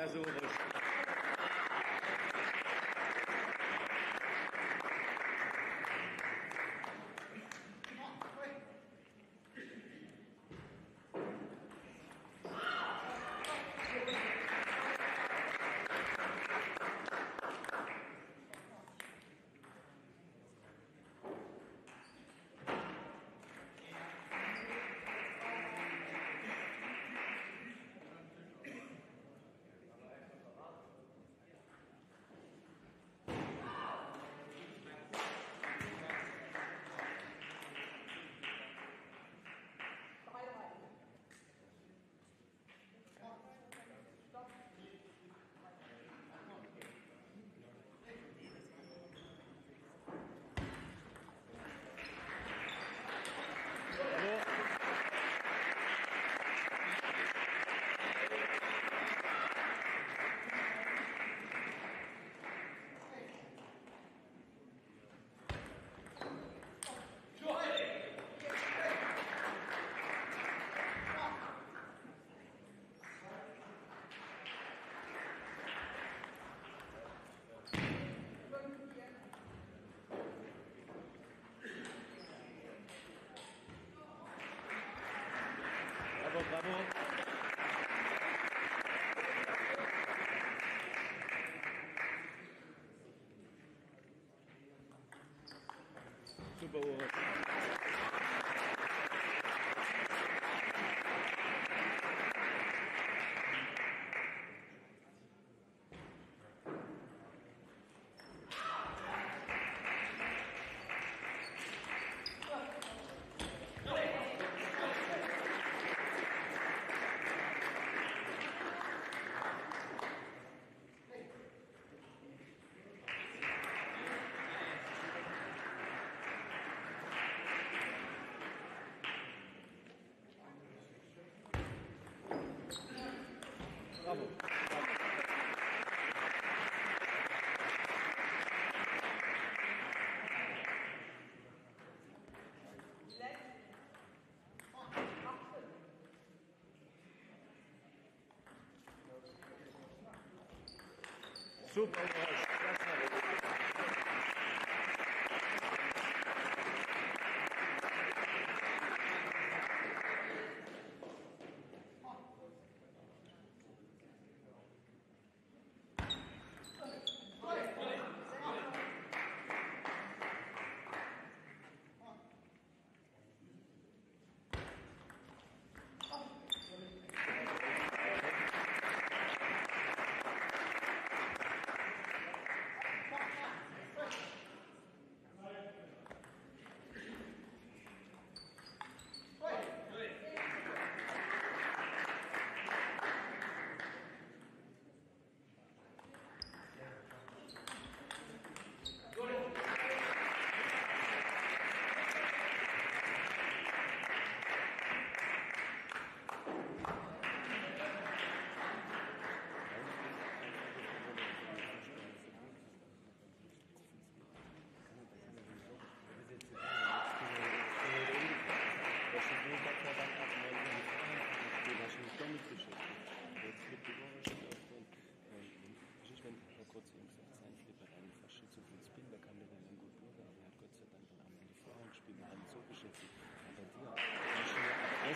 Klasse, Oberst. Super Bowl. Super,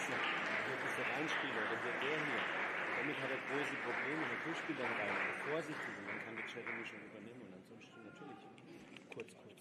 schnell Adresse, wird es der reinspieler oder wird der hier? Damit hat er große Probleme, natürlich spielt er rein, vorsichtig und dann kann der Jeremy schon übernehmen. Und ansonsten natürlich kurz, kurz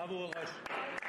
Tá Bravo, Ulreich.